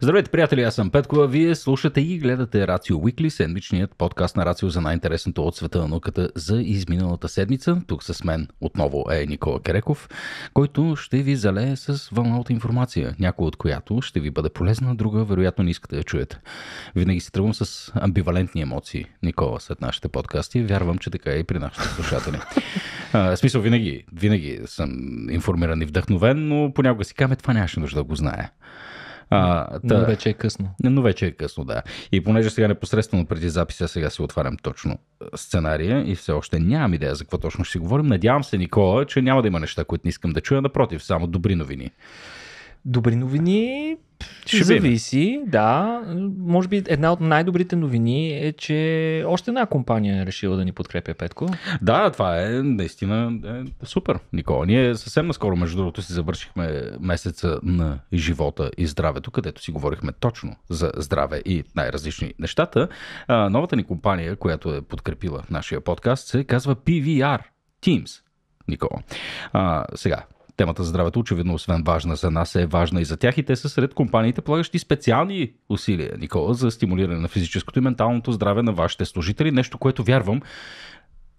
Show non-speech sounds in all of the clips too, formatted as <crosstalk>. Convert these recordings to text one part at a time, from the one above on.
Здравейте, приятели, аз съм Петко, а вие слушате и гледате Рацио Уикли, седмичният подкаст на Рацио за най-интересното от света на науката за изминалата седмица. Тук с мен отново е Никола Кереков, който ще ви залее с вълна от информация, някоя от която ще ви бъде полезна, друга вероятно не искате да чуете. Винаги си тръгвам с амбивалентни емоции, Никола, след нашите подкасти. Вярвам, че така е и при нашите слушатели. <laughs> А, смисъл, винаги, винаги съм информиран и вдъхновен, но понякога си каме, това нямаше нужда да го знае. А, та, но вече е късно. Но вече е късно, да. И понеже сега непосредствено преди записа, сега си отварям точно сценария и все още нямам идея за какво точно ще си говорим. Надявам се, Никола, че няма да има неща, които не искам да чуя. Напротив, само добри новини. Добри новини ще зависи, да. Може би една от най-добрите новини е, че още една компания е решила да ни подкрепя Петко. Да, това е наистина е, супер, Никола. Ние съвсем наскоро, между другото, си завършихме месеца на живота и здравето, където си говорихме точно за здраве и най-различни нещата. А, новата ни компания, която е подкрепила нашия подкаст, се казва PVR Teams. Никола. А, сега, Темата за здравето, очевидно, освен важна за нас, е важна и за тях и те са сред компаниите, полагащи специални усилия, Никола, за стимулиране на физическото и менталното здраве на вашите служители. Нещо, което вярвам,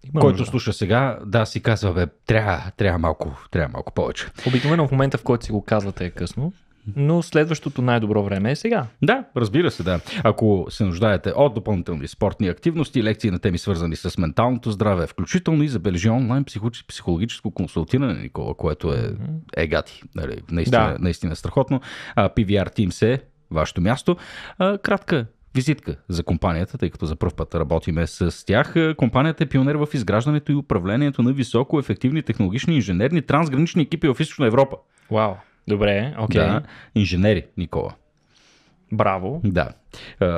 има който нужда. слуша сега, да, си казва, бе, трябва, трябва, малко, трябва малко повече. Обикновено в момента, в който си го казвате е късно но следващото най-добро време е сега. Да, разбира се, да. Ако се нуждаете от допълнителни спортни активности, лекции на теми свързани с менталното здраве, включително и забележи онлайн психологическо консултиране, Никола, което е, е гати. Нали, наистина, да. наистина страхотно. А, PVR Teams е вашето място. А, кратка визитка за компанията, тъй като за първ път работиме с тях. Компанията е пионер в изграждането и управлението на високо ефективни технологични инженерни трансгранични екипи в Източна Европа. Вау. Добре, окей. Okay. Да, инженери, Никола. Браво. Да.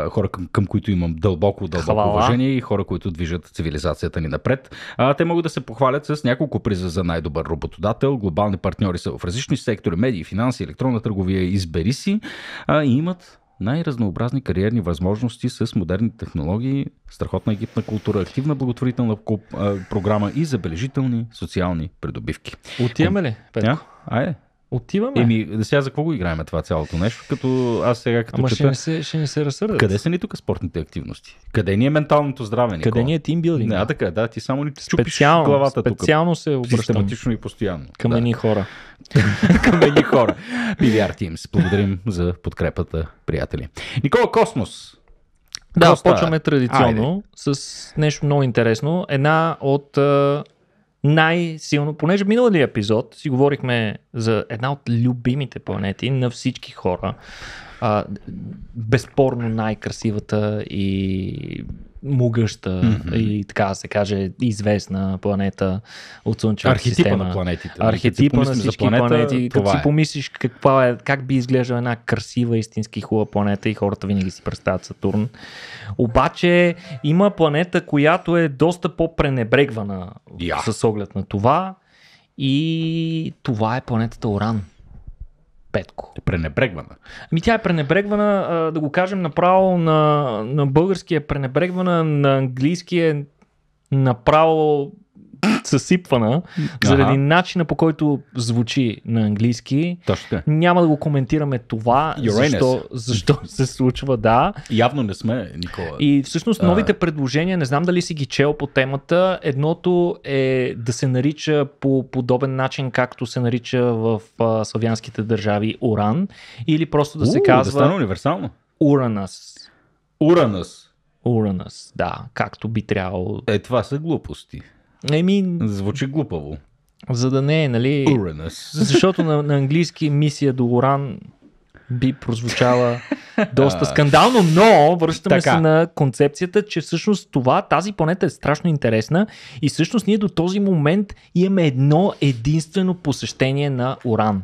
Хора, към, към които имам дълбоко, дълбоко Хвала. уважение и хора, които движат цивилизацията ни напред. А, те могат да се похвалят с няколко приза за най-добър работодател. Глобални партньори са в различни сектори, медии, финанси, електронна търговия, избери си. А, и имат най-разнообразни кариерни възможности с модерни технологии, страхотна екипна култура, активна благотворителна програма и забележителни социални придобивки. Отиваме ли, Петко? Айде, Отиваме. Еми, сега за какво го играем това цялото нещо? Като аз сега като Ама чета... ще не се, ще не се разсърдат. Къде са ни тук спортните активности? Къде ни е менталното здраве? Никола? Къде ни е тимбилдинг? Не, а така, да, ти само ни чупиш специално, главата специално тук. се обръщам. Систематично и постоянно. Към да. едни хора. <laughs> Към едни хора. PVR Teams. Благодарим за подкрепата, приятели. Никола Космос. Да, Коста... почваме традиционно Айде. с нещо много интересно. Една от най-силно, понеже миналия епизод си говорихме за една от любимите планети на всички хора, а, безспорно най-красивата и могъща mm-hmm. и така да се каже известна планета от Слънчевата Архетипа система. на планетите. Архетипа на всички планета, планети. Като си е. помислиш каква е, как би изглеждала една красива, истински хубава планета и хората винаги си представят Сатурн. Обаче има планета, която е доста по-пренебрегвана yeah. с оглед на това и това е планетата Оран. Петко. Е пренебрегвана. Ами тя е пренебрегвана, да го кажем направо на, на български е пренебрегвана, на английски е направо съсипвана заради ага. начина по който звучи на английски. Точно Няма да го коментираме това, защо, защо <laughs> се случва, да. Явно не сме, Никола. И всъщност новите предложения, не знам дали си ги чел по темата, едното е да се нарича по подобен начин, както се нарича в а, славянските държави Уран, или просто да се У, казва... Да стане универсално. Уранас. Уранас. Уранас, да, както би трябвало. Е, това са глупости. Еми, Звучи глупаво. За да не е, нали? Uranus. Защото на, на английски мисия до Уран би прозвучала <laughs> доста скандално, но връщаме така. се на концепцията, че всъщност това, тази планета е страшно интересна и всъщност ние до този момент имаме едно единствено посещение на Уран.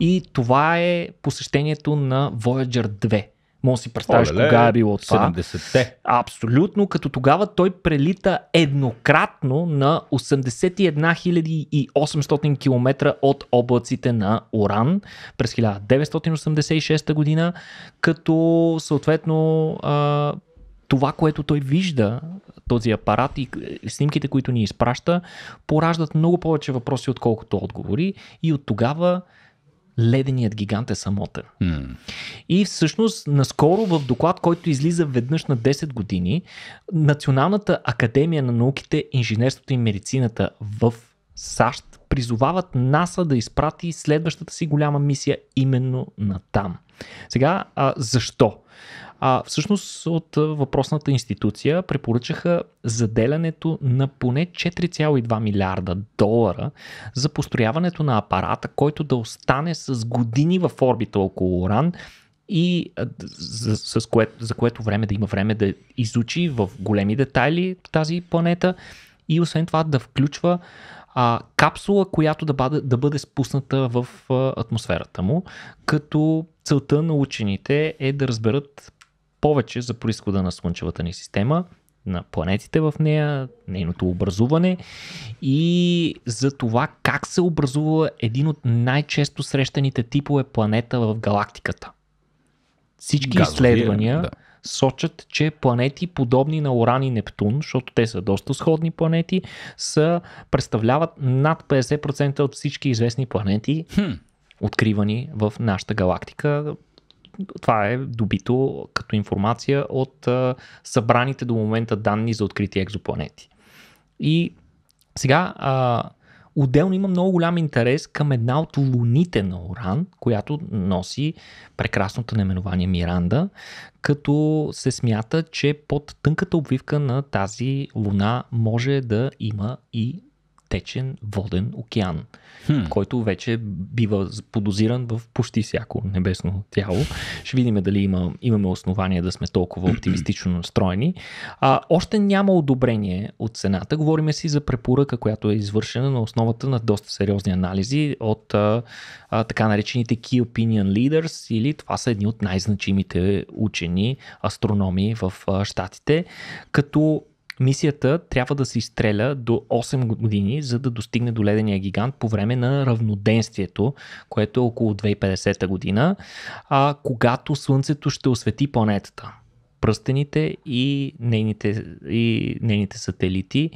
И това е посещението на Voyager 2. Може да си представиш Оле, кога е било това. 70-те. Абсолютно, като тогава той прелита еднократно на 81 800 км от облаците на Уран през 1986 година, като съответно това, което той вижда, този апарат и снимките, които ни изпраща, пораждат много повече въпроси, отколкото отговори. И от тогава леденият гигант е самотен. Hmm. И всъщност, наскоро в доклад, който излиза веднъж на 10 години, Националната академия на науките, инженерството и медицината в САЩ призовават НАСА да изпрати следващата си голяма мисия именно на там. Сега, а, защо? А, всъщност от въпросната институция препоръчаха заделянето на поне 4,2 милиарда долара за построяването на апарата, който да остане с години в орбита около Уран и за, с кое, за което време да има време да изучи в големи детайли тази планета и освен това да включва а, капсула, която да бъде, да бъде спусната в атмосферата му, като целта на учените е да разберат повече за происхода на Слънчевата ни система, на планетите в нея, нейното образуване и за това как се образува един от най-често срещаните типове планета в галактиката. Всички Газовия, изследвания да. сочат, че планети подобни на Уран и Нептун, защото те са доста сходни планети, са, представляват над 50% от всички известни планети, хм. откривани в нашата галактика това е добито като информация от а, събраните до момента данни за открити екзопланети. И сега, а, отделно има много голям интерес към една от луните на Уран, която носи прекрасното наименование Миранда, като се смята, че под тънката обвивка на тази луна може да има и течен воден океан, хм. който вече бива подозиран в почти всяко небесно тяло. Ще видим дали има, имаме основания да сме толкова оптимистично настроени. А, още няма одобрение от Сената. Говориме си за препоръка, която е извършена на основата на доста сериозни анализи от а, а, така наречените Key Opinion Leaders или това са едни от най-значимите учени, астрономи в а, Штатите, като Мисията трябва да се изстреля до 8 години, за да достигне до ледения гигант по време на равноденствието, което е около 2050 година, а, когато Слънцето ще освети планетата пръстените и нейните, и нейните сателити.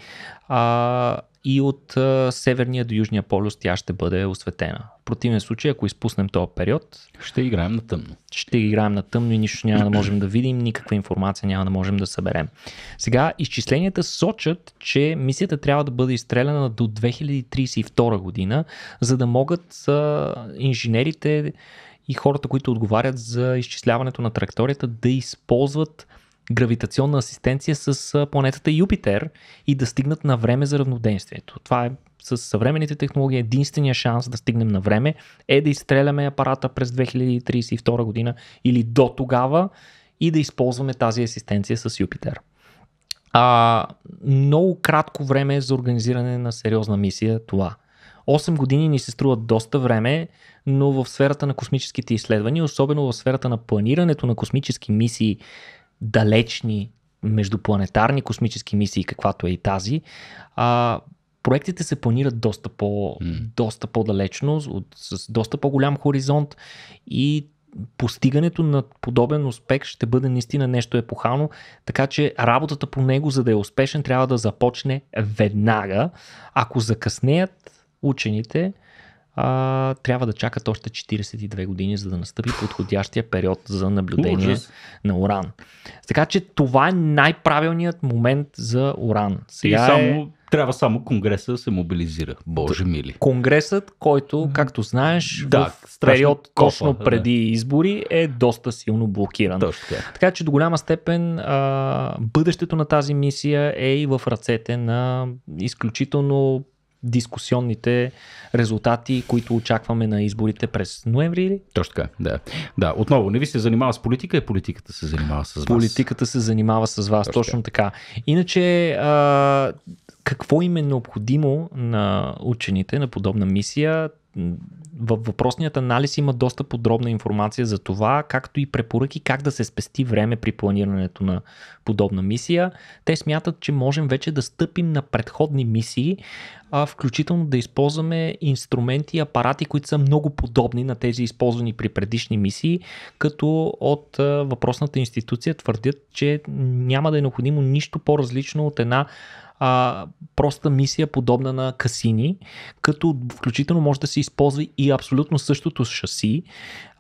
А, и от а, северния до южния полюс тя ще бъде осветена. В противен случай, ако изпуснем този период, ще играем на тъмно. Ще играем на тъмно и нищо няма да можем да видим, никаква информация няма да можем да съберем. Сега, изчисленията сочат, че мисията трябва да бъде изстреляна до 2032 година, за да могат а, инженерите и хората, които отговарят за изчисляването на траекторията, да използват гравитационна асистенция с планетата Юпитер и да стигнат на време за равноденствието. Това е с съвременните технологии единствения шанс да стигнем на време е да изстреляме апарата през 2032 година или до тогава и да използваме тази асистенция с Юпитер. А, много кратко време за организиране на сериозна мисия това. 8 години ни се струват доста време, но в сферата на космическите изследвания, особено в сферата на планирането на космически мисии, далечни междупланетарни космически мисии, каквато е и тази, а, проектите се планират доста, по, mm. доста по-далечно, с доста по-голям хоризонт и постигането на подобен успех ще бъде наистина нещо епохално, така че работата по него, за да е успешен, трябва да започне веднага. Ако закъснеят учените, а, трябва да чакат още 42 години, за да настъпи подходящия период за наблюдение Ужас. на Уран. Така че това е най-правилният момент за Уран. Сега И само, е... трябва само Конгреса да се мобилизира. Боже мили. Конгресът, който, както знаеш, да, в период копа, точно преди да. избори е доста силно блокиран. Точно така. така че до голяма степен а, бъдещето на тази мисия е и в ръцете на изключително дискусионните резултати, които очакваме на изборите през ноември или? Точно така, да. Да, отново, не ви се занимава с политика, и политиката се занимава с вас. Политиката се занимава с вас, точно, точно така. Иначе, а, какво им е необходимо на учените на подобна мисия? Във въпросният анализ има доста подробна информация за това, както и препоръки как да се спести време при планирането на подобна мисия. Те смятат, че можем вече да стъпим на предходни мисии, а включително да използваме инструменти и апарати, които са много подобни на тези използвани при предишни мисии, като от въпросната институция твърдят, че няма да е необходимо нищо по-различно от една а, проста мисия, подобна на Касини, като включително може да се използва и абсолютно същото шаси,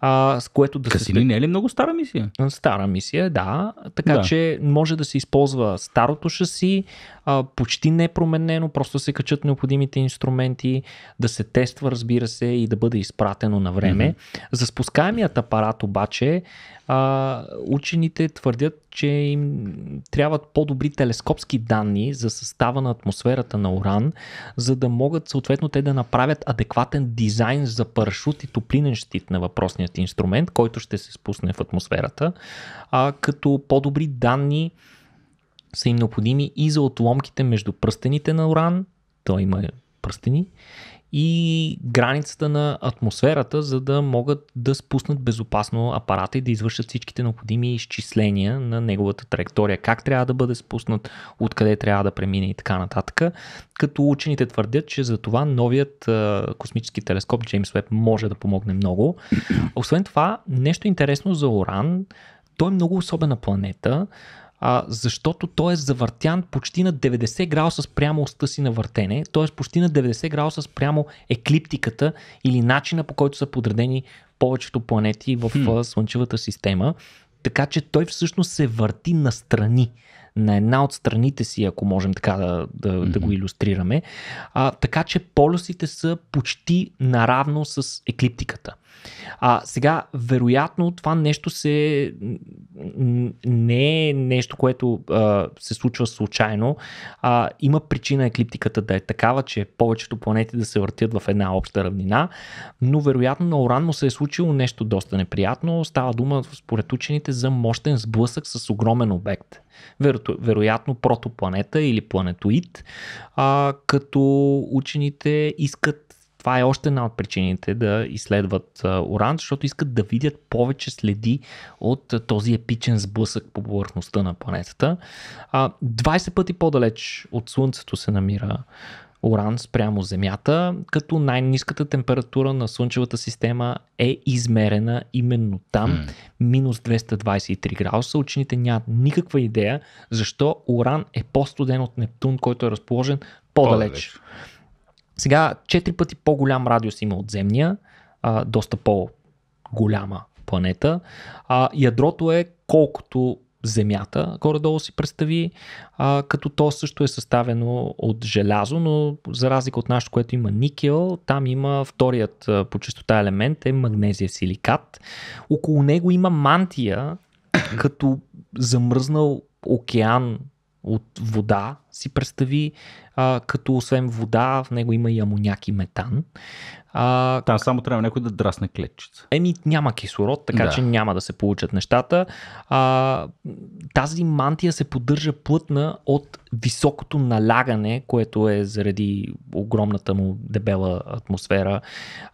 а, с което да Касини се... не е ли много стара мисия? Стара мисия, да. Така да. че може да се използва старото шаси, а, почти непроменено, просто се качат необходимите инструменти, да се тества, разбира се, и да бъде изпратено на време. Mm-hmm. За спускаемият апарат обаче, а, учените твърдят, че им трябват по-добри телескопски данни за състава на атмосферата на Уран, за да могат съответно те да направят адекватен дизайн за парашут и топлинен щит на въпросният инструмент, който ще се спусне в атмосферата, а, като по-добри данни са им необходими и за отломките между пръстените на Уран, той има пръстени, и границата на атмосферата, за да могат да спуснат безопасно апарата и да извършат всичките необходими изчисления на неговата траектория, как трябва да бъде спуснат, откъде трябва да премине и така нататък. Като учените твърдят, че за това новият космически телескоп Джеймс Уеб може да помогне много. Освен това, нещо интересно за Оран, той е много особена планета а, защото той е завъртян почти на 90 градуса спрямо оста си на въртене, т.е. почти на 90 градуса спрямо еклиптиката или начина по който са подредени повечето планети в hmm. Слънчевата система. Така че той всъщност се върти на страни на една от страните си, ако можем така да, да, mm-hmm. да го иллюстрираме. А, така че полюсите са почти наравно с еклиптиката. А сега, вероятно, това нещо се не е нещо, което а, се случва случайно. А, има причина еклиптиката да е такава, че повечето планети да се въртят в една обща равнина, но вероятно на Оран му се е случило нещо доста неприятно. Става дума, според учените, за мощен сблъсък с огромен обект. Веро, вероятно протопланета или планетоид, а, като учените искат това е още една от причините да изследват Уран, защото искат да видят повече следи от този епичен сблъсък по повърхността на планетата. 20 пъти по-далеч от Слънцето се намира Уран спрямо Земята, като най-низката температура на Слънчевата система е измерена именно там, mm. минус 223 градуса. Учените нямат никаква идея защо Уран е по-студен от Нептун, който е разположен по-далеч. по-далеч. Сега, 4 пъти по-голям радиус има от Земния, а, доста по-голяма планета. А, ядрото е колкото Земята, горе-долу си представи, а, като то също е съставено от желязо, но за разлика от нашото, което има никел, там има вторият а, по частота елемент е магнезия силикат. Около него има мантия, като замръзнал океан от вода, си представи, а, като освен вода, в него има и амоняк и метан. А, Там само трябва някой да драсне клетчица. Еми, няма кислород, така да. че няма да се получат нещата. А, тази мантия се поддържа плътна от високото налягане, което е заради огромната му дебела атмосфера.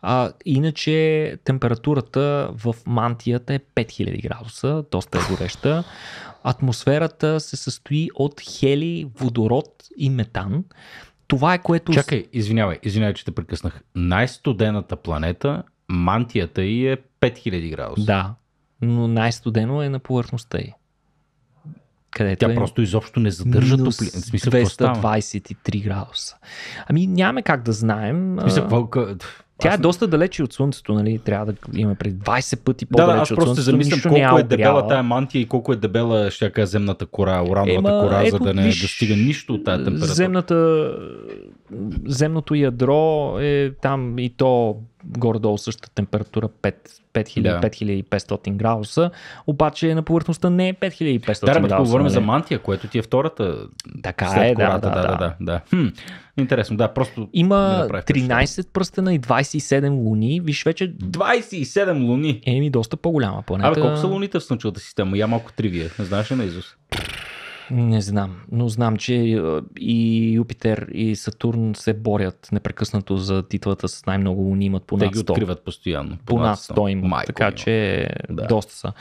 А, иначе температурата в мантията е 5000 градуса, доста е гореща. Атмосферата се състои от хели, водород и метан. Това е което... Чакай, извинявай, извинявай, че те прекъснах. Най-студената планета, мантията й е 5000 градуса. Да, но най-студено е на повърхността й. Където Тя е просто изобщо не задържа топли. В смисъл, 223 градуса. Ами нямаме как да знаем. В смисъл, тя е доста далече от Слънцето, нали? Трябва да има пред 20 пъти по-далече да, да, аз просто се замислям колко е дебела тая мантия и колко е дебела ще земната кора, урановата Ема, кора, ето, за да не виж, достига нищо от тази температура. Земната, земното ядро е там и то горе-долу същата температура 5, 5000, да. 5500 градуса, обаче на повърхността не е 5500 да, градуса. Да, говорим нали? за мантия, което ти е втората така след е, кората. Да, да, да. да, да. Хм, интересно, да, просто Има 13 пръстена и 27 луни, виж вече... 27 луни? Еми, доста по-голяма планета. Абе, колко са луните в Слънчевата система? Я малко тривия, не знаеш ли на Изус? Не знам, но знам, че и Юпитер и Сатурн се борят непрекъснато за титлата с най-много луни, имат по над 100. Те ги откриват постоянно. По над 100 имат, Майко така че да. доста са.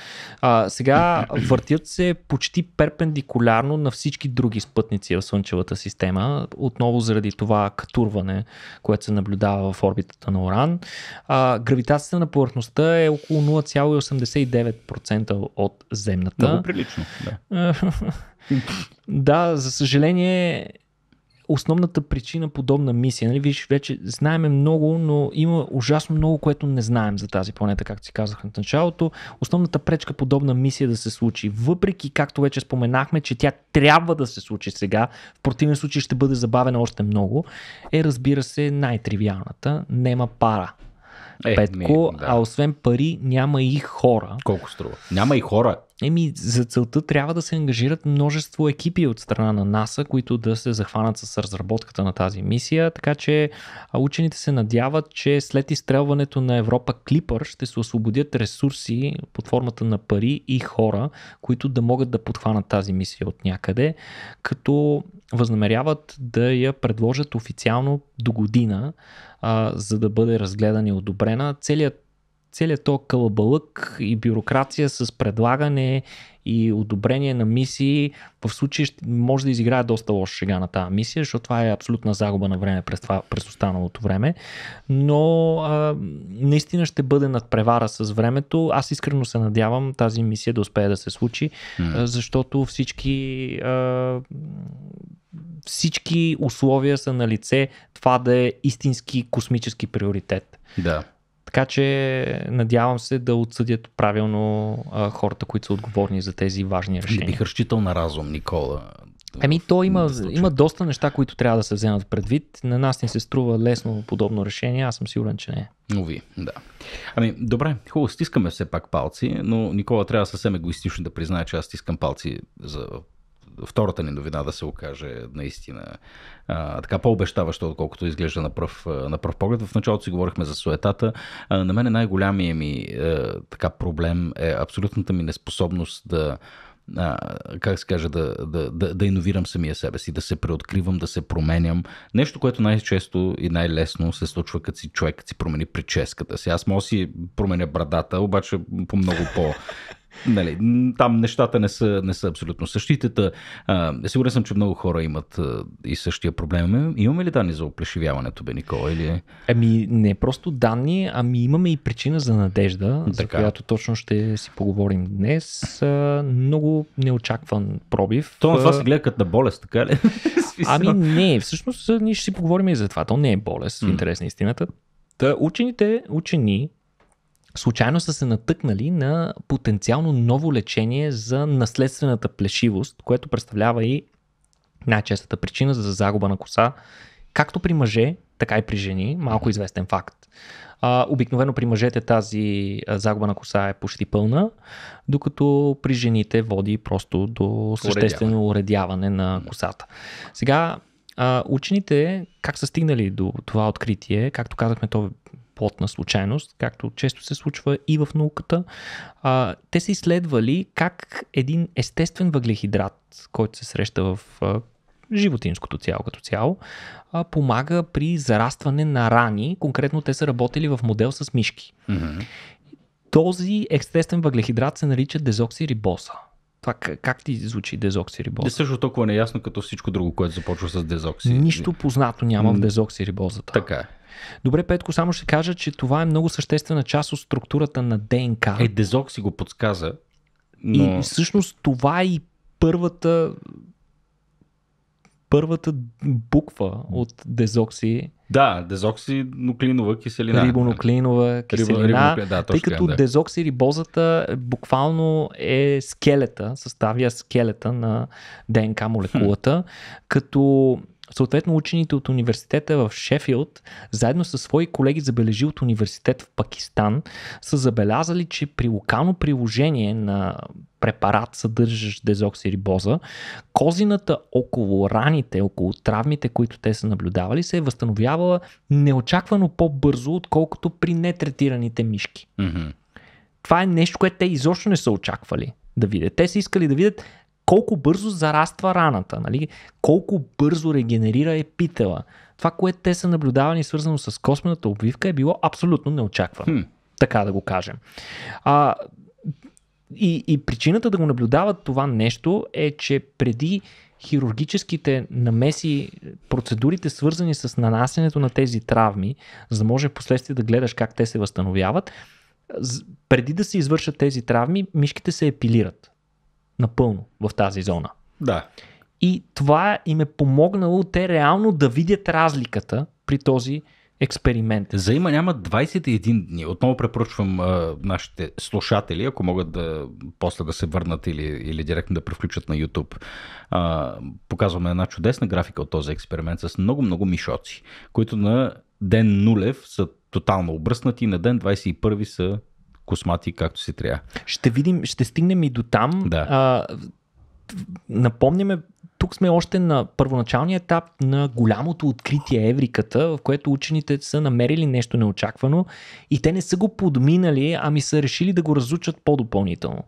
А, сега <clears throat> въртят се почти перпендикулярно на всички други спътници в Слънчевата система, отново заради това катурване, което се наблюдава в орбитата на Оран. А, гравитацията на повърхността е около 0,89% от земната. Много прилично, да. <laughs> да, за съжаление, основната причина подобна мисия. Нали, виж, вече знаеме много, но има ужасно много, което не знаем за тази планета, както си казах на началото. Основната пречка подобна мисия да се случи, въпреки, както вече споменахме, че тя трябва да се случи сега, в противен случай ще бъде забавена още много, е разбира се най-тривиалната. Нема пара. Е, Петко, ми, да. а освен пари няма и хора. Колко струва? Няма и хора. Еми, за целта трябва да се ангажират множество екипи от страна на НАСА, които да се захванат с разработката на тази мисия, така че учените се надяват, че след изстрелването на Европа Клипър ще се освободят ресурси под формата на пари и хора, които да могат да подхванат тази мисия от някъде, като възнамеряват да я предложат официално до година, а, за да бъде разгледана и одобрена. Целият целият то кълбалък и бюрокрация с предлагане и одобрение на мисии в случай може да изиграе доста лоша шега на тази мисия, защото това е абсолютна загуба на време през, това, през останалото време. Но а, наистина ще бъде надпревара с времето. Аз искрено се надявам тази мисия да успее да се случи, mm. защото всички а, всички условия са на лице това да е истински космически приоритет. Да. Така че надявам се да отсъдят правилно а, хората, които са отговорни за тези важни решения. Не бих разчитал на разум, Никола. Ами то има, да има доста неща, които трябва да се вземат предвид. На нас ни се струва лесно подобно решение, аз съм сигурен, че не. Уви, да. Ами, добре, хубаво, стискаме все пак палци, но Никола трябва съвсем егоистично да признае, че аз стискам палци за втората ни новина да се окаже наистина а, така по-обещаваща, отколкото изглежда на пръв, на пръв поглед. В началото си говорихме за суетата. А, на мен най-голямия ми а, е, така проблем е абсолютната ми неспособност да а, как се каже, да, да, да, да иновирам самия себе си, да се преоткривам, да се променям. Нещо, което най-често и най-лесно се случва, като си човек, като си промени прическата си. Аз мога си променя брадата, обаче по много по Нали, там нещата не са, не са абсолютно същите. А, сигурен съм, че много хора имат а, и същия проблем. Имаме ли данни за оплешивяването, бе, Никола? Или... Ами не просто данни, ами имаме и причина за надежда, така. за която точно ще си поговорим днес. А, много неочакван пробив. То на това се гледа като на болест, така ли? <laughs> ами не, всъщност ние ще си поговорим и за това. То не е болест, в интерес на истината. Та, учените, учени случайно са се натъкнали на потенциално ново лечение за наследствената плешивост, което представлява и най-честата причина за загуба на коса, както при мъже, така и при жени, малко известен факт. А, обикновено при мъжете тази загуба на коса е почти пълна, докато при жените води просто до съществено уредяване на косата. Сега, а, учените как са стигнали до това откритие, както казахме, то плотна случайност, както често се случва и в науката. А, те са изследвали как един естествен въглехидрат, който се среща в а, животинското цяло като цяло, а, помага при зарастване на рани. Конкретно те са работили в модел с мишки. Mm-hmm. Този естествен въглехидрат се нарича дезоксирибоса. Това как ти звучи дезоксирибоза? Не също толкова неясно като всичко друго, което започва с дезокси. Нищо познато няма в дезоксирибозата. Така е. Добре, Петко, само ще кажа, че това е много съществена част от структурата на ДНК. Е, дезокси го подсказа. Но... И всъщност това е и първата първата буква от дезокси. Да, дезоксинуклинова киселина. Рибонуклинова киселина. Риbo, да, тъй като да. дезоксирибозата буквално е скелета, съставя скелета на ДНК молекулата, хм. като Съответно, учените от университета в Шефилд, заедно с свои колеги забележи от университет в Пакистан, са забелязали, че при локално приложение на препарат, съдържащ дезоксирибоза, козината около раните, около травмите, които те са наблюдавали, се е възстановявала неочаквано по-бързо, отколкото при нетретираните мишки. Mm-hmm. Това е нещо, което те изобщо не са очаквали да видят. Те са искали да видят колко бързо зараства раната, нали? колко бързо регенерира епитела. Това, което те са наблюдавани свързано с космената обвивка е било абсолютно неочаквано. Хм. Така да го кажем. А, и, и причината да го наблюдават това нещо е, че преди хирургическите намеси, процедурите свързани с нанасенето на тези травми, за да може в последствие да гледаш как те се възстановяват, преди да се извършат тези травми, мишките се епилират напълно в тази зона. Да. И това им е помогнало те реално да видят разликата при този експеримент. За има няма 21 дни. Отново препоръчвам а, нашите слушатели, ако могат да после да се върнат или, или директно да превключат на YouTube. А, показваме една чудесна графика от този експеримент с много-много мишоци, които на ден нулев са тотално обръснати, на ден 21 са космати както си трябва. Ще видим, ще стигнем и до там. Да. А, напомняме тук сме още на първоначалния етап на голямото откритие Евриката, в което учените са намерили нещо неочаквано и те не са го подминали, ами са решили да го разучат по-допълнително.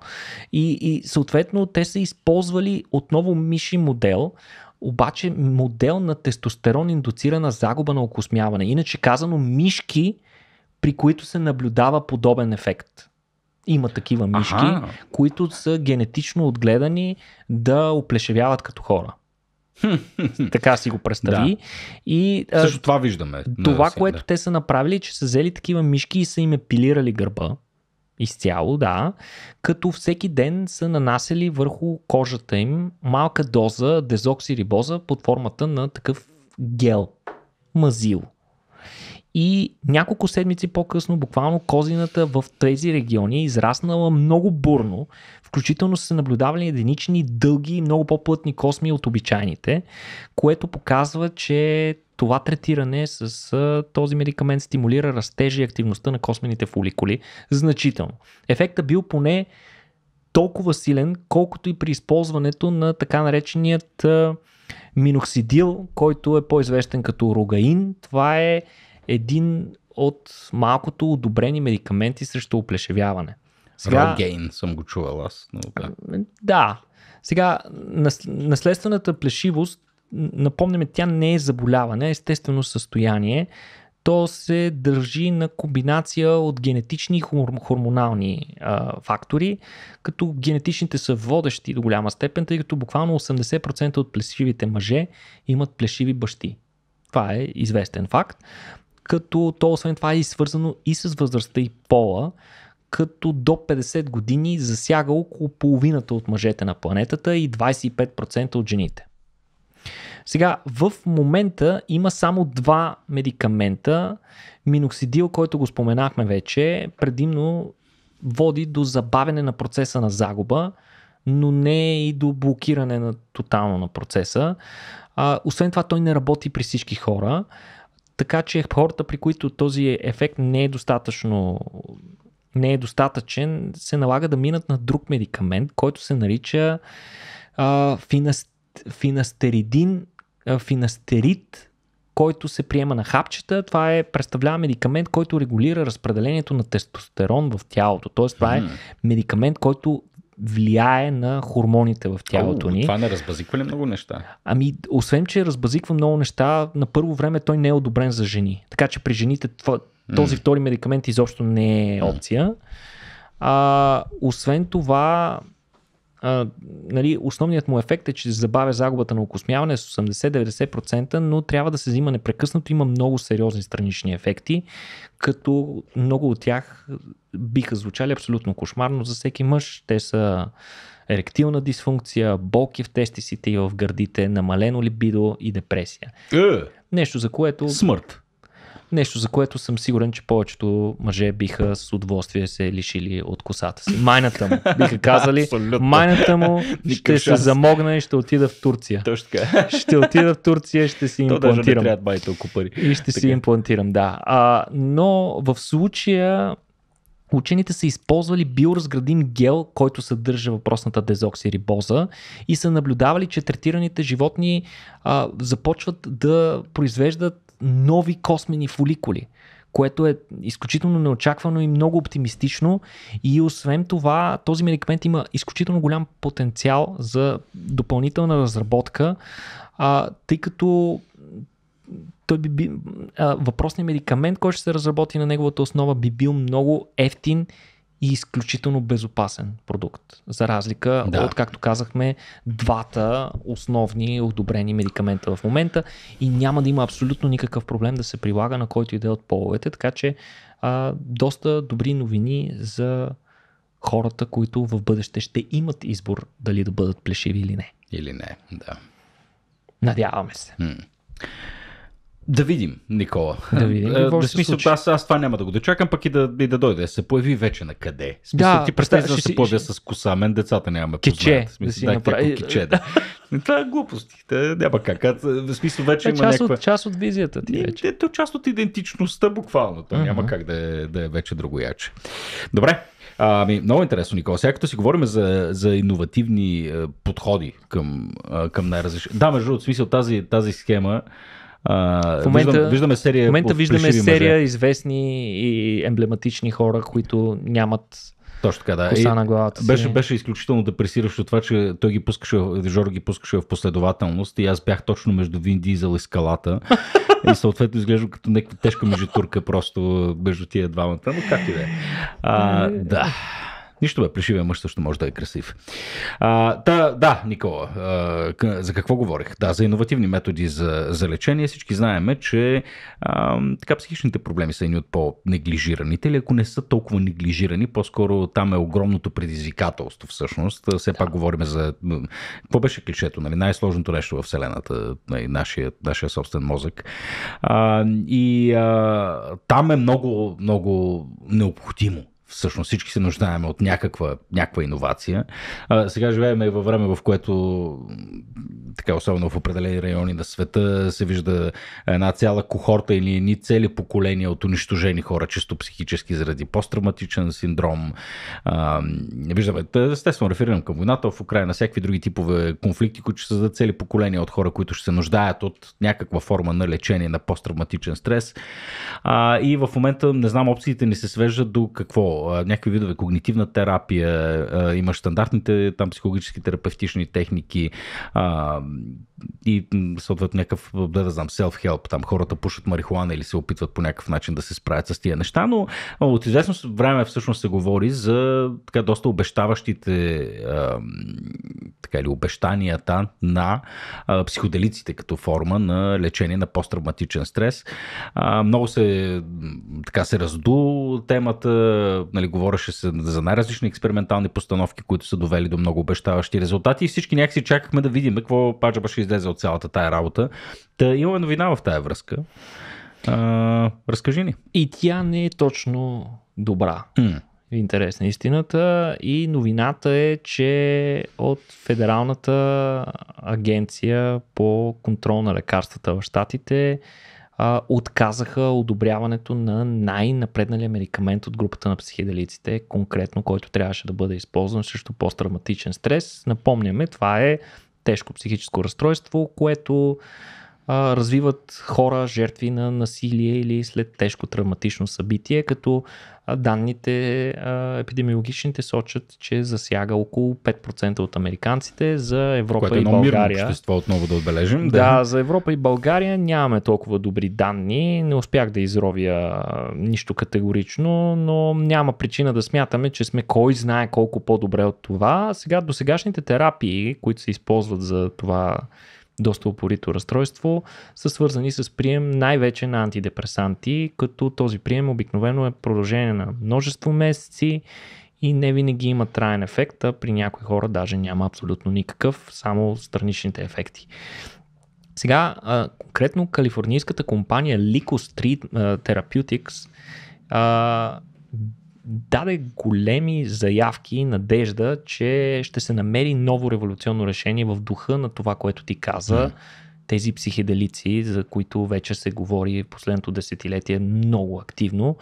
И, и съответно те са използвали отново миши модел, обаче модел на тестостерон индуцирана загуба на окосмяване. Иначе казано мишки, при които се наблюдава подобен ефект. Има такива мишки, Аха. които са генетично отгледани да оплешевяват като хора. така си го представи. Да. И, Също това виждаме. Това, което да. те са направили, че са взели такива мишки и са им епилирали гърба. Изцяло, да. Като всеки ден са нанасяли върху кожата им малка доза дезоксирибоза под формата на такъв гел. Мазил. И няколко седмици по-късно, буквално козината в тези региони е израснала много бурно, включително са наблюдавали единични, дълги и много по-плътни косми от обичайните, което показва, че това третиране с този медикамент стимулира растежа и активността на космените фоликули значително. Ефектът бил поне толкова силен, колкото и при използването на така нареченият миноксидил, който е по-известен като рогаин. Това е един от малкото одобрени медикаменти срещу оплешевяване. Сега, Рогейн съм го чувал аз. Но да. да. Сега, наследствената плешивост, напомняме, тя не е заболяване, естествено състояние. То се държи на комбинация от генетични и хормонални а, фактори, като генетичните са водещи до голяма степен, тъй като буквално 80% от плешивите мъже имат плешиви бащи. Това е известен факт като то освен това е свързано и с възрастта и пола, като до 50 години засяга около половината от мъжете на планетата и 25% от жените. Сега, в момента има само два медикамента. Миноксидил, който го споменахме вече, предимно води до забавяне на процеса на загуба, но не и до блокиране на тотално на процеса. А, освен това, той не работи при всички хора. Така че хората, при които този ефект не е достатъчно не е достатъчен, се налага да минат на друг медикамент, който се нарича а, финас, финастеридин, а, финастерид, който се приема на хапчета. Това е, представлява медикамент, който регулира разпределението на тестостерон в тялото. Тоест, това е медикамент, който влияе на хормоните в тялото О, ни. Това не разбазиква ли много неща? Ами, освен, че разбазиква много неща, на първо време той не е одобрен за жени. Така че при жените това, този mm. втори медикамент изобщо не е опция. А, освен това, а, нали, основният му ефект е, че забавя загубата на окосмяване с 80-90%, но трябва да се взима непрекъснато. Има много сериозни странични ефекти, като много от тях биха звучали абсолютно кошмарно за всеки мъж. Те са еректилна дисфункция, болки в тестисите и в гърдите, намалено либидо и депресия. Е! Нещо за което... Смърт. Нещо, за което съм сигурен, че повечето мъже биха с удоволствие се лишили от косата си. Майната му, <laughs> биха казали, майната му <laughs> ще се замогна и ще отида в Турция. Точно така. <laughs> Ще отида в Турция, ще си имплантирам. То даже не толкова пари. И ще така. си имплантирам, да. А, но в случая Учените са използвали биоразградим гел, който съдържа въпросната дезоксирибоза и са наблюдавали, че третираните животни а, започват да произвеждат нови космени фоликули, което е изключително неочаквано и много оптимистично. И освен това, този медикамент има изключително голям потенциал за допълнителна разработка, а, тъй като той би, би, а, въпросният медикамент, който ще се разработи на неговата основа, би бил много ефтин и изключително безопасен продукт. За разлика да. от, както казахме, двата основни одобрени медикамента в момента и няма да има абсолютно никакъв проблем да се прилага на който и да е от половете, така че а, доста добри новини за хората, които в бъдеще ще имат избор дали да бъдат плешиви или не. Или не, да. Надяваме се. Да видим, Никола. Да видим. Какво да, смисъл, аз, аз това няма да го дочакам, пък и да, и да дойде. Да се появи вече на къде. Смисъл, да, ти представи да, да се появя с коса. Мен децата нямаме киче, Смисъл, да си да, направи... киче, да. <laughs> Това е глупости. Да, няма как. В смисъл вече е, има част някаква... От, част от визията ти вече. Е, част от идентичността буквално. Uh-huh. няма как да е, да е вече другояче. Добре. Ами, много интересно, Никола. Сега като си говорим за, за иновативни е, подходи към, е, към най-различни. Да, между другото, смисъл тази, тази схема в момента, виждам, виждаме серия. В момента виждаме серия мъже. известни и емблематични хора, които нямат точно така, да. Коса на главата си. Беше, беше изключително депресиращо това, че той ги пускаше, Жоро ги пускаше в последователност и аз бях точно между Вин Дизел и скалата. <laughs> и съответно изглежда като някаква тежка междутурка просто между тия двамата, но както и да е. Да. Нищо бе, плешивия мъж също може да е красив. А, да, да, Никола, а, за какво говорих? Да, за иновативни методи за, за лечение. Всички знаеме, че а, така психичните проблеми са едни от по-неглижираните, или ако не са толкова неглижирани, по-скоро там е огромното предизвикателство всъщност. Все да. пак говорим за... Какво беше клишето? Нали? Най-сложното нещо в Вселената, нали? нашия, нашия собствен мозък. А, и а, там е много, много необходимо всъщност всички се нуждаем от някаква, някаква иновация. А, сега живеем във време, в което така, особено в определени райони на света се вижда една цяла кохорта или ни цели поколения от унищожени хора, чисто психически заради посттравматичен синдром. А, виждаме, естествено, реферирам към войната в Украина, всякакви други типове конфликти, които ще създадат цели поколения от хора, които ще се нуждаят от някаква форма на лечение на посттравматичен стрес. А, и в момента, не знам, опциите ни се свеждат до какво? Някакви видове когнитивна терапия, имаш стандартните там психологически терапевтични техники и съответно някакъв, да, да знам, self-help, там хората пушат марихуана или се опитват по някакъв начин да се справят с тия неща, но от известно време всъщност се говори за така доста обещаващите така или обещанията на психоделиците като форма на лечение на посттравматичен стрес. много се така се разду темата, нали, говореше се за най-различни експериментални постановки, които са довели до много обещаващи резултати и всички някакси чакахме да видим какво Паджаба ще излезе от цялата тая работа. Та имаме новина в тая връзка. А, разкажи ни. И тя не е точно добра. Mm. Интересна истината. И новината е, че от Федералната агенция по контрол на лекарствата в Штатите отказаха одобряването на най-напредналия медикамент от групата на психеделиците, конкретно който трябваше да бъде използван срещу посттравматичен стрес. Напомняме, това е тежко психическо разстройство, което а, развиват хора, жертви на насилие или след тежко травматично събитие, като данните епидемиологичните сочат, че засяга около 5% от американците за Европа Което е и България. общество отново да отбележим. Да. да, за Европа и България нямаме толкова добри данни. Не успях да изровя нищо категорично, но няма причина да смятаме, че сме кой знае колко по-добре от това. Сега до сегашните терапии, които се използват за това доста упорито разстройство, са свързани с прием най-вече на антидепресанти, като този прием обикновено е продължение на множество месеци и не винаги има траен ефект, а при някои хора даже няма абсолютно никакъв, само страничните ефекти. Сега, конкретно калифорнийската компания Lico Street Therapeutics даде големи заявки и надежда, че ще се намери ново революционно решение в духа на това, което ти каза. Mm. Тези психеделици, за които вече се говори последното десетилетие много активно,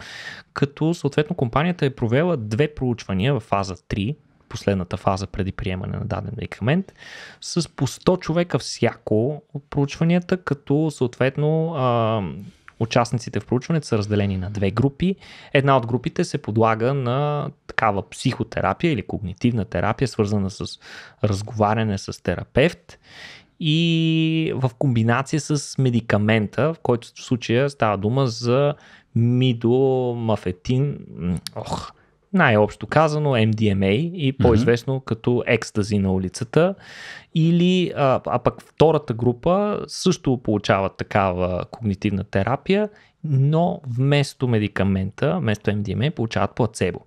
като съответно компанията е провела две проучвания в фаза 3, последната фаза преди приемане на даден медикамент, с по 100 човека всяко от проучванията, като съответно Участниците в проучването са разделени на две групи. Една от групите се подлага на такава психотерапия или когнитивна терапия, свързана с разговаряне с терапевт и в комбинация с медикамента, в който в случая става дума за мидомафетин. Ох, най-общо казано MDMA и по-известно mm-hmm. като екстази на улицата. Или, а, а пък втората група също получават такава когнитивна терапия, но вместо медикамента, вместо MDMA, получават плацебо.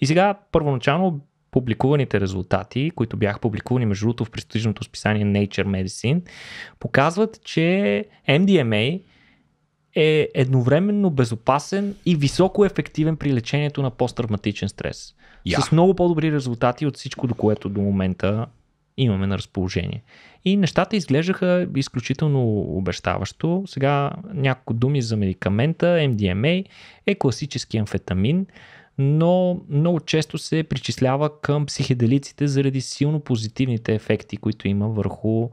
И сега първоначално публикуваните резултати, които бяха публикувани между другото в престижното списание Nature Medicine, показват, че MDMA е едновременно безопасен и високо ефективен при лечението на посттравматичен стрес. Yeah. С много по-добри резултати от всичко, до което до момента имаме на разположение. И нещата изглеждаха изключително обещаващо. Сега няколко думи за медикамента. MDMA е класически амфетамин, но много често се причислява към психеделиците заради силно позитивните ефекти, които има върху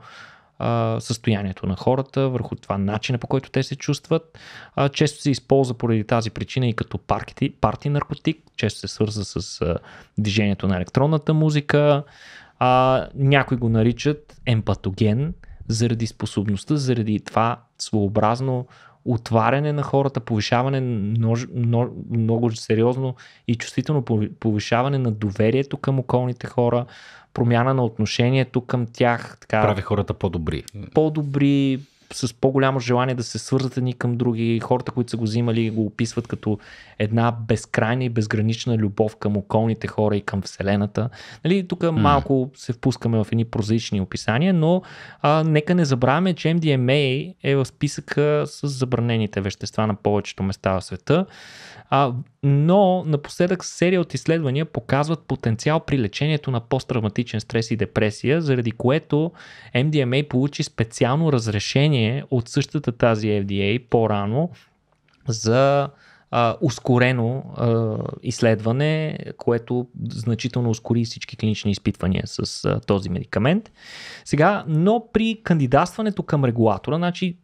състоянието на хората, върху това начина по който те се чувстват. А, често се използва поради тази причина и като парти, парти наркотик, често се свърза с а, движението на електронната музика. А, някои го наричат емпатоген, заради способността, заради това своеобразно отваряне на хората, повишаване много, много, много сериозно и чувствително повишаване на доверието към околните хора, промяна на отношението към тях. Така, Прави хората по-добри. По-добри, с по-голямо желание да се свързат едни към други. Хората, които са го взимали, го описват като една безкрайна и безгранична любов към околните хора и към Вселената. Нали, тук mm. малко се впускаме в едни прозаични описания, но а, нека не забравяме, че MDMA е в списъка с забранените вещества на повечето места в света. А, но напоследък серия от изследвания показват потенциал при лечението на посттравматичен стрес и депресия, заради което MDMA получи специално разрешение от същата тази FDA по-рано за а, ускорено а, изследване, което значително ускори всички клинични изпитвания с а, този медикамент. Сега, но при кандидатстването към регулатора, значи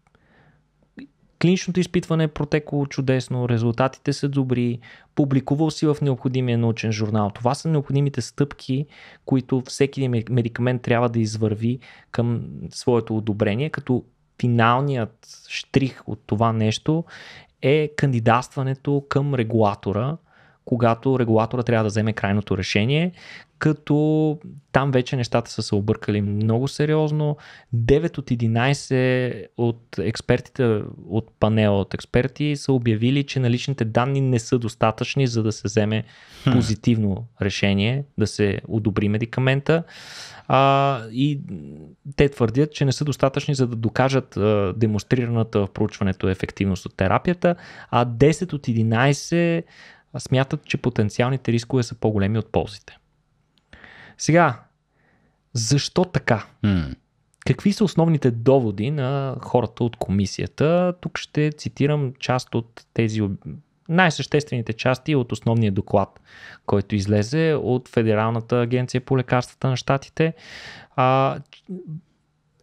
Клиничното изпитване е протекло чудесно, резултатите са добри, публикувал си в необходимия научен журнал. Това са необходимите стъпки, които всеки медикамент трябва да извърви към своето одобрение, като финалният штрих от това нещо е кандидатстването към регулатора, когато регулатора трябва да вземе крайното решение, като там вече нещата са се объркали много сериозно. 9 от 11 от експертите от панела от експерти са обявили, че наличните данни не са достатъчни, за да се вземе позитивно решение, да се одобри медикамента. А, и те твърдят, че не са достатъчни за да докажат а, демонстрираната в проучването ефективност от терапията, а 10 от 11 смятат, че потенциалните рискове са по-големи от ползите. Сега, защо така? Mm. Какви са основните доводи на хората от комисията? Тук ще цитирам част от тези най-съществените части от основния доклад, който излезе от Федералната агенция по лекарствата на щатите. А,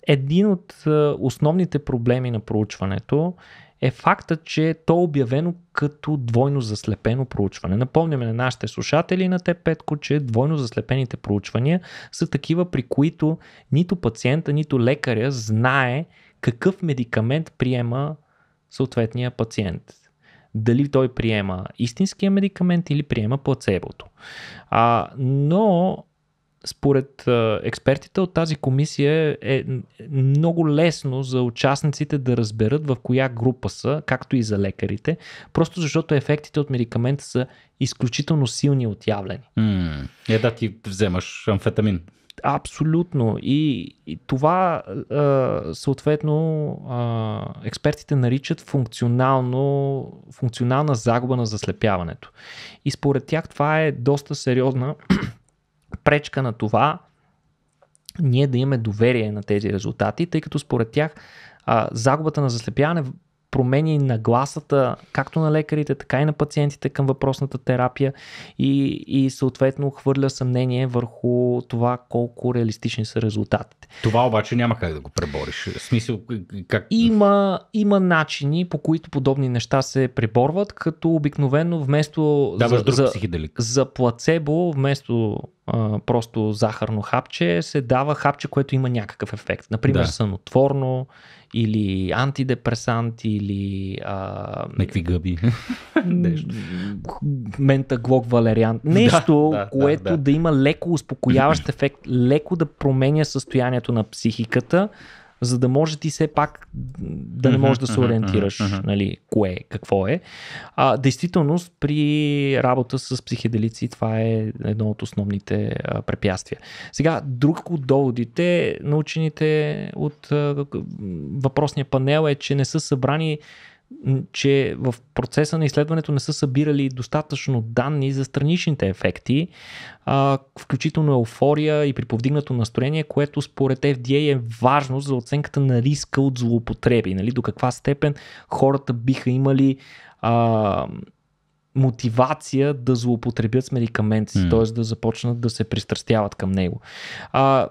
един от основните проблеми на проучването е фактът, че то е обявено като двойно заслепено проучване. Напомняме на нашите слушатели на те Петко, че двойно заслепените проучвания са такива, при които нито пациента, нито лекаря знае какъв медикамент приема съответния пациент. Дали той приема истинския медикамент или приема плацебото. А, но според експертите от тази комисия е много лесно за участниците да разберат в коя група са, както и за лекарите, просто защото ефектите от медикамента са изключително силни отявлени. Mm. Е да ти вземаш амфетамин. Абсолютно. И, и това съответно експертите наричат функционално, функционална загуба на заслепяването. И според тях това е доста сериозна пречка на това ние да имаме доверие на тези резултати, тъй като според тях а, загубата на заслепяване промени нагласата както на лекарите, така и на пациентите към въпросната терапия и, и съответно хвърля съмнение върху това колко реалистични са резултатите. Това обаче няма как да го пребориш. В смисъл, как... Има, има начини, по които подобни неща се преборват, като обикновено вместо да, за, за, за плацебо, вместо а, просто захарно хапче, се дава хапче, което има някакъв ефект. Например, да. сънотворно или антидепресант, или... А... Некви гъби. Ментаглок валериант. Нещо, да, да, което да, да. да има леко успокояващ ефект, леко да променя състоянието на психиката, за да може ти все пак да не можеш да се ориентираш, нали, кое, какво е. А, действителност, при работа с психеделици това е едно от основните а, препятствия. Сега, друг от доводите на учените от а, въпросния панел е, че не са събрани че в процеса на изследването не са събирали достатъчно данни за страничните ефекти, а, включително еуфория и при повдигнато настроение, което според FDA е важно за оценката на риска от злоупотреби. Нали? До каква степен хората биха имали а, мотивация да злоупотребят с медикамент си, mm. т.е. да започнат да се пристрастяват към него. А,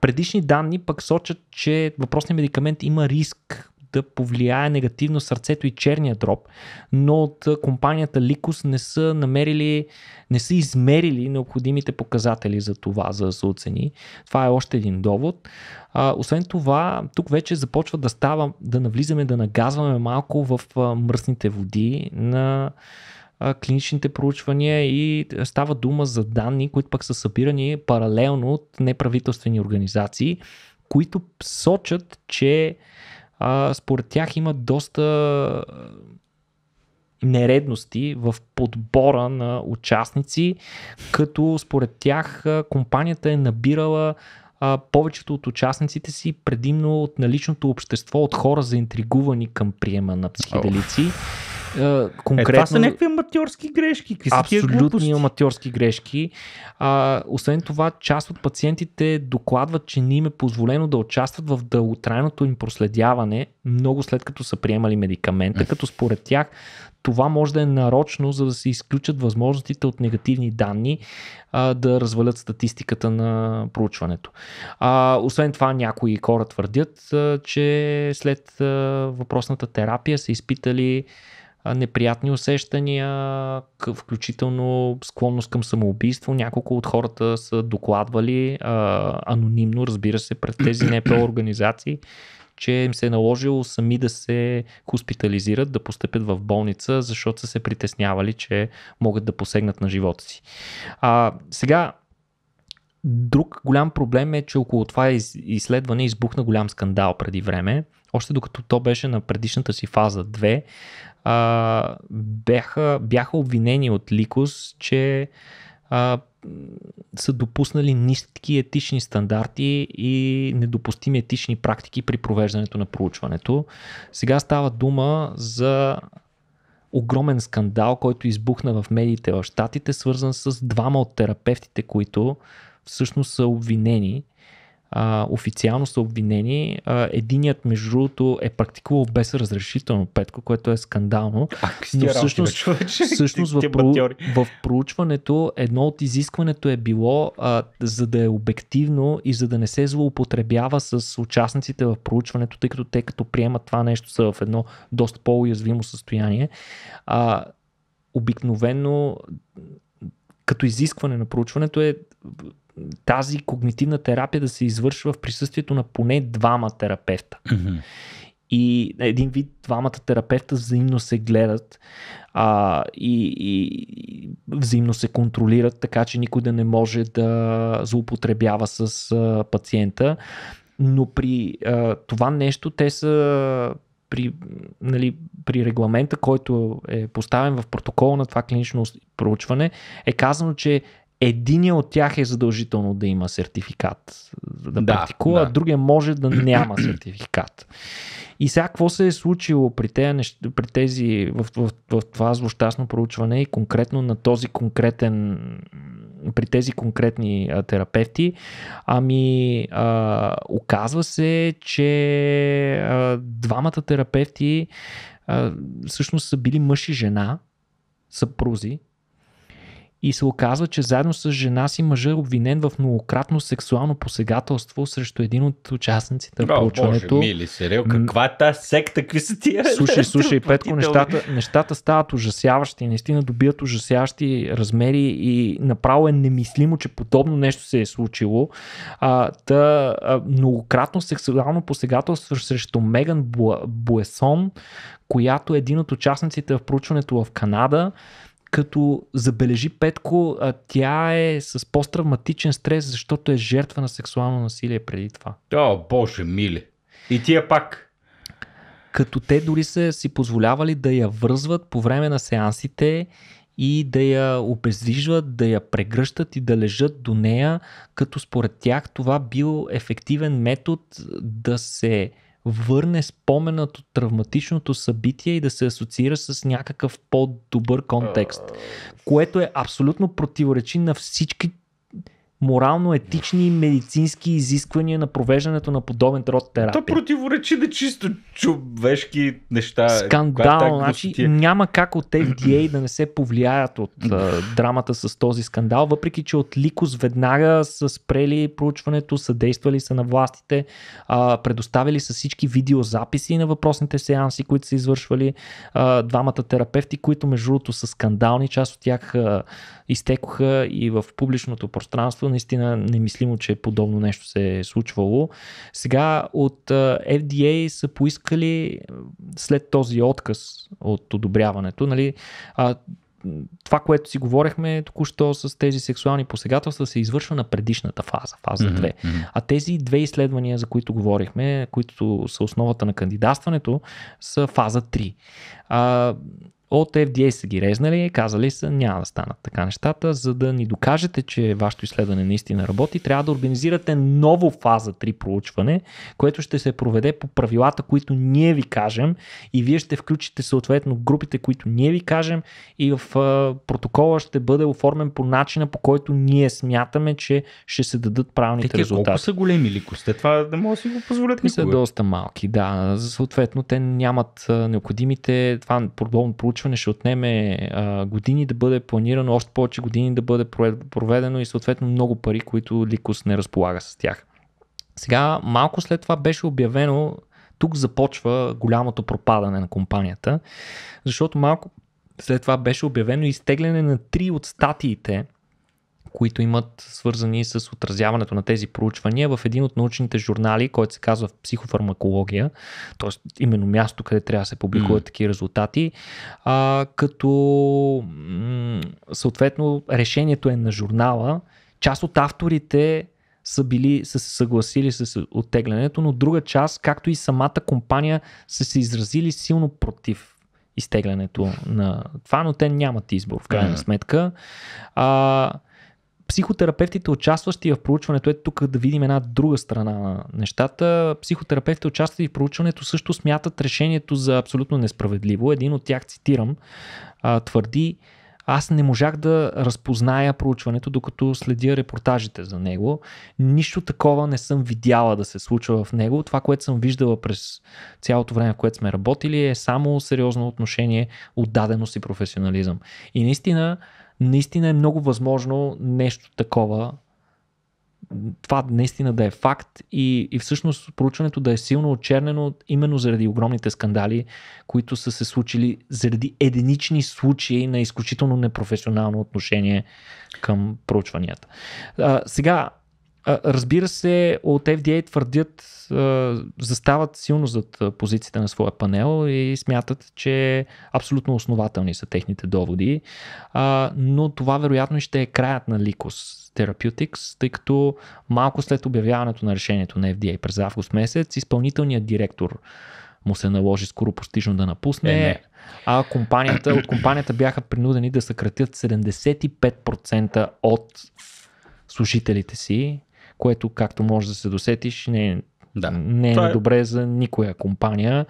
предишни данни пък сочат, че въпросният медикамент има риск да повлияе негативно сърцето и черния дроб, но от компанията Ликус не са намерили, не са измерили необходимите показатели за това, за да се оцени. Това е още един довод. А, освен това, тук вече започва да става, да навлизаме, да нагазваме малко в мръсните води на клиничните проучвания и става дума за данни, които пък са събирани паралелно от неправителствени организации, които сочат, че а, според тях има доста нередности в подбора на участници, като според тях компанията е набирала а, повечето от участниците си предимно от наличното общество, от хора заинтригувани към приема на психиделици. Oh конкретно... Е, това са някакви аматьорски грешки. Абсолютни аматьорски грешки. А, освен това, част от пациентите докладват, че не им е позволено да участват в дълготрайното им проследяване, много след като са приемали медикамента, като според тях това може да е нарочно, за да се изключат възможностите от негативни данни а, да развалят статистиката на проучването. А, освен това, някои хора твърдят, а, че след а, въпросната терапия са изпитали неприятни усещания, включително склонност към самоубийство. Няколко от хората са докладвали а, анонимно, разбира се, пред тези НПО организации, че им се е наложило сами да се хоспитализират, да постъпят в болница, защото са се притеснявали, че могат да посегнат на живота си. А, сега, друг голям проблем е, че около това изследване избухна голям скандал преди време. Още докато то беше на предишната си фаза 2, а, бяха, бяха обвинени от Ликос, че са допуснали ниски етични стандарти и недопустими етични практики при провеждането на проучването. Сега става дума за огромен скандал, който избухна в медиите в Штатите, свързан с двама от терапевтите, които всъщност са обвинени а, официално са обвинени. А, единият, между другото, е практикувал без разрешително Петко, което е скандално. А, но всъщност, всъщност в, в проучването едно от изискването е било, а, за да е обективно и за да не се злоупотребява с участниците в проучването, тъй като те като приемат това нещо са в едно доста по-уязвимо състояние. А, обикновено като изискване на проучването е тази когнитивна терапия да се извършва в присъствието на поне двама терапевта. Mm-hmm. И един вид двамата терапевта взаимно се гледат а, и, и взаимно се контролират, така че никой да не може да злоупотребява с а, пациента. Но при а, това нещо те са при, нали, при регламента, който е поставен в протокола на това клинично проучване, е казано, че Единият от тях е задължително да има сертификат да, да практикува, да. а другия може да няма <clears throat> сертификат. И сега какво се е случило при тези, при тези в, в, в това злощастно проучване и конкретно на този конкретен при тези конкретни а, терапевти, ами а, оказва се, че а, двамата терапевти а, всъщност са били мъж и жена, съпрузи, и се оказва, че заедно с жена си мъжът е обвинен в многократно сексуално посегателство срещу един от участниците в проучването. Боже, мили, сериал, каква е тази секта, какви са тия? Слушай, слушай, Петко, нещата, нещата стават ужасяващи, наистина добият ужасяващи размери и направо е немислимо, че подобно нещо се е случило. А, та, а, многократно сексуално посегателство срещу Меган Буесон, която е един от участниците в проучването в Канада, като забележи Петко, тя е с посттравматичен стрес, защото е жертва на сексуално насилие преди това. О, боже мили. И тия пак като те дори са си позволявали да я връзват по време на сеансите и да я обездвижват, да я прегръщат и да лежат до нея, като според тях това бил ефективен метод да се върне споменът от травматичното събитие и да се асоциира с някакъв по-добър контекст, което е абсолютно противоречи на всички морално-етични медицински изисквания на провеждането на подобен род терапия. То противоречи на чисто човешки неща. Скандал. Значи, няма как от FDA да не се повлияят от а, драмата с този скандал, въпреки че от Ликос веднага са спрели проучването, съдействали са на властите, а, предоставили са всички видеозаписи на въпросните сеанси, които са извършвали а, двамата терапевти, които между другото са скандални. Част от тях а, изтекоха и в публичното пространство. Наистина немислимо, че подобно нещо се е случвало. Сега от FDA са поискали след този отказ от одобряването, нали, това, което си говорехме току-що с тези сексуални посегателства, се извършва на предишната фаза, фаза 2. Mm-hmm. А тези две изследвания, за които говорихме, които са основата на кандидатстването, са фаза 3. А, от FDA са ги резнали, казали са няма да станат така нещата, за да ни докажете, че вашето изследване наистина работи, трябва да организирате ново фаза 3 проучване, което ще се проведе по правилата, които ние ви кажем и вие ще включите съответно групите, които ние ви кажем и в протокола ще бъде оформен по начина, по който ние смятаме, че ще се дадат правилните Те, резултати. Колко са големи ликосте? Това не може да си го позволят никога. са доста малки, да. Съответно, те нямат необходимите, това подобно проучване проучване ще отнеме а, години да бъде планирано, още повече години да бъде проведено и съответно много пари, които Ликус не разполага с тях. Сега, малко след това беше обявено, тук започва голямото пропадане на компанията, защото малко след това беше обявено изтегляне на три от статиите, които имат свързани с отразяването на тези проучвания в един от научните журнали, който се казва психофармакология, т.е. именно място, къде трябва да се публикуват mm. такива резултати, а, като съответно решението е на журнала. Част от авторите са били, са се съгласили с оттеглянето, но друга част, както и самата компания, са се изразили силно против изтеглянето на това, но те нямат избор в крайна сметка. А, психотерапевтите, участващи в проучването, ето тук да видим една друга страна на нещата. Психотерапевтите, участващи в проучването, също смятат решението за абсолютно несправедливо. Един от тях, цитирам, твърди, аз не можах да разпозная проучването, докато следя репортажите за него. Нищо такова не съм видяла да се случва в него. Това, което съм виждала през цялото време, в което сме работили, е само сериозно отношение, отдаденост и професионализъм. И наистина, наистина е много възможно нещо такова, това наистина да е факт и, и всъщност проучването да е силно очернено именно заради огромните скандали, които са се случили заради единични случаи на изключително непрофесионално отношение към проучванията. А, сега, Разбира се, от FDA твърдят, застават силно зад позициите на своя панел и смятат, че абсолютно основателни са техните доводи, но това вероятно ще е краят на Lycos Therapeutics, тъй като малко след обявяването на решението на FDA през август месец, изпълнителният директор му се наложи скоро постижно да напусне, е, не. а компанията, от компанията бяха принудени да съкратят 75% от служителите си, което, както можеш да се досетиш, не е да. Не е, е добре за никоя компания.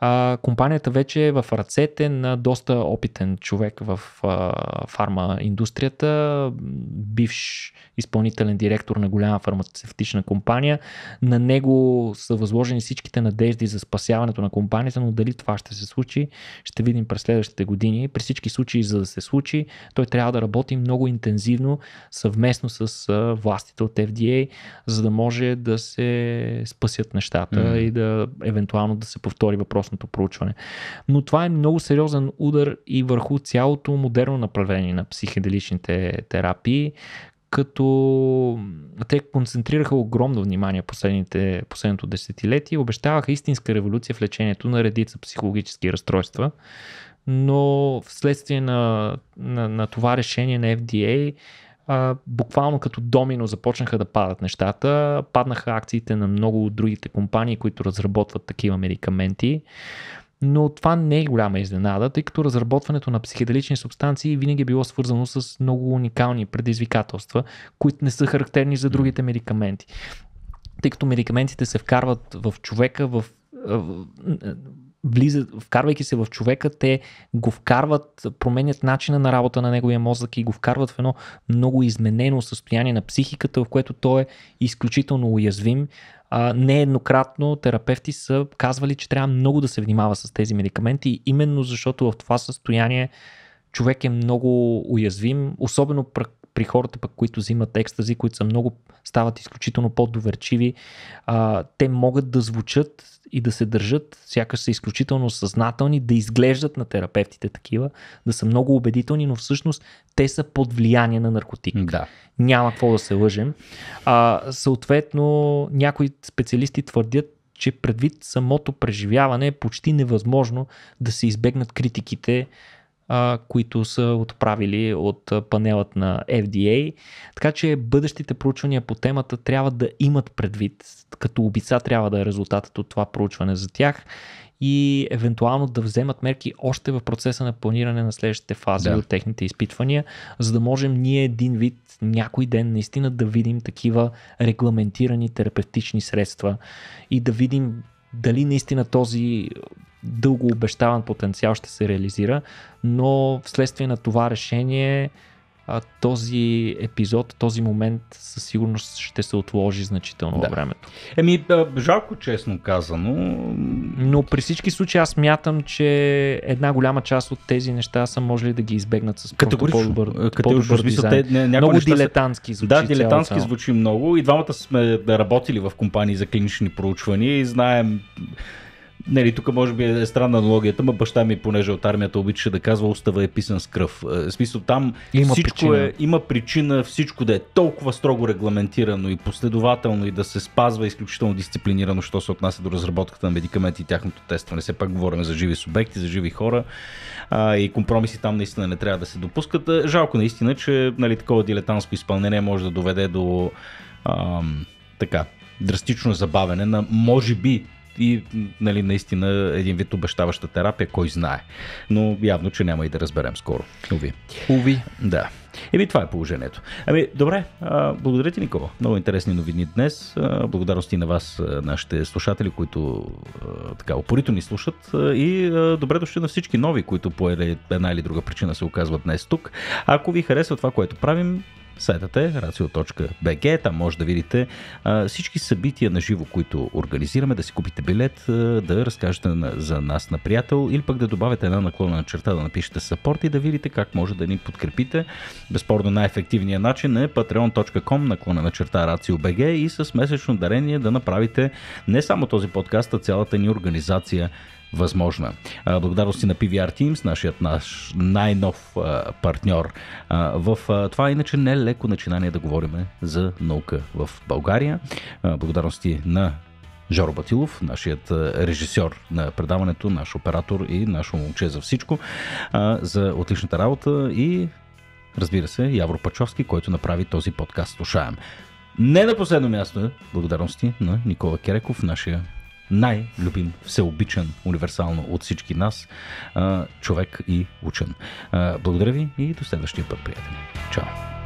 А, компанията вече е в ръцете на доста опитен човек в а, фарма индустрията, бивш изпълнителен директор на голяма фармацевтична компания. На него са възложени всичките надежди за спасяването на компанията, но дали това ще се случи, ще видим през следващите години. При всички случаи, за да се случи, той трябва да работи много интензивно съвместно с властите от FDA, за да може да се спасят нещата mm. и да евентуално да се повтори въпросното проучване. Но това е много сериозен удар и върху цялото модерно направление на психеделичните терапии, като те концентрираха огромно внимание последните, последното десетилетие и обещаваха истинска революция в лечението на редица психологически разстройства. Но вследствие на, на, на това решение на FDA буквално като домино започнаха да падат нещата. Паднаха акциите на много от другите компании, които разработват такива медикаменти. Но това не е голяма изненада, тъй като разработването на психеделични субстанции винаги е било свързано с много уникални предизвикателства, които не са характерни за другите медикаменти. Тъй като медикаментите се вкарват в човека в влизат, вкарвайки се в човека, те го вкарват, променят начина на работа на неговия мозък и го вкарват в едно много изменено състояние на психиката, в което той е изключително уязвим. А, нееднократно терапевти са казвали, че трябва много да се внимава с тези медикаменти, именно защото в това състояние човек е много уязвим, особено при хората, пък, които взимат екстази, които са много, стават изключително по-доверчиви, а, те могат да звучат и да се държат, сякаш са изключително съзнателни, да изглеждат на терапевтите такива, да са много убедителни, но всъщност те са под влияние на наркотик. Да. Няма какво да се лъжем. А, съответно, някои специалисти твърдят, че предвид самото преживяване е почти невъзможно да се избегнат критиките а, които са отправили от панелът на FDA. Така че бъдещите проучвания по темата трябва да имат предвид, като обица трябва да е резултатът от това проучване за тях и евентуално да вземат мерки още в процеса на планиране на следващите фази да. от техните изпитвания, за да можем ние един вид някой ден наистина да видим такива регламентирани терапевтични средства и да видим дали наистина този дълго обещаван потенциал ще се реализира, но вследствие на това решение този епизод, този момент със сигурност ще се отложи значително да. във времето. Еми, жалко честно казано. Но при всички случаи аз мятам, че една голяма част от тези неща са можели да ги избегнат с по-добър, по-добър дизайн. Те, не, много дилетантски звучи. Да, дилетантски звучи много и двамата сме работили в компании за клинични проучвания и знаем Нали, тук може би е странна аналогията, но баща ми, понеже от армията обичаше да казва, устава е писан с кръв. Е, в смисъл там има всичко причина. е, има причина всичко да е толкова строго регламентирано и последователно и да се спазва изключително дисциплинирано, що се отнася до разработката на медикаменти и тяхното тестване. Все пак говорим за живи субекти, за живи хора а, и компромиси там наистина не трябва да се допускат. Е, жалко наистина, че нали, такова дилетантско изпълнение може да доведе до ам, така, драстично забавене на може би и нали, наистина един вид обещаваща терапия, кой знае. Но явно, че няма и да разберем скоро. Уви. Уви. Да. Еми, това е положението. Ами, добре, а, благодаря ти, Никола. Много интересни новини днес. А, благодарности на вас, нашите слушатели, които а, така упорито ни слушат. А, и а, добре дошли на всички нови, които по една или друга причина се оказват днес тук. Ако ви харесва това, което правим, Сайтът е racio.bg, там може да видите а, всички събития на живо, които организираме, да си купите билет, а, да разкажете на, за нас на приятел или пък да добавите една наклона на черта, да напишете саппорт и да видите как може да ни подкрепите. Безспорно най-ефективният начин е patreon.com наклона на черта RACIO.BG и с месечно дарение да направите не само този подкаст, а цялата ни организация възможна. Благодарности на PVR Teams, нашият наш най-нов партньор в това иначе не е леко начинание да говорим за наука в България. Благодарности на Жоро Батилов, нашият режисьор на предаването, наш оператор и наш момче за всичко, за отличната работа и разбира се, Явро Пачовски, който направи този подкаст слушаем. Не на последно място, благодарности на Никола Кереков, нашия най-любим, всеобичан, универсално от всички нас човек и учен. Благодаря ви и до следващия път, приятели. Чао!